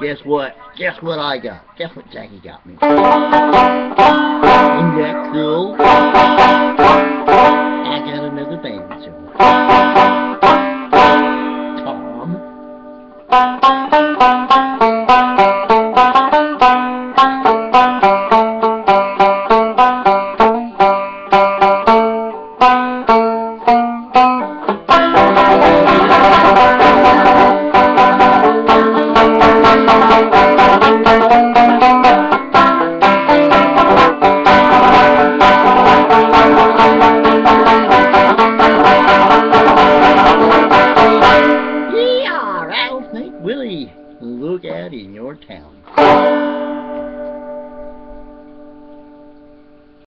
Guess what? Guess what I got? Guess what Jackie got me? Isn't that cool? I got another banjo. Tom. Willie, look out in your town.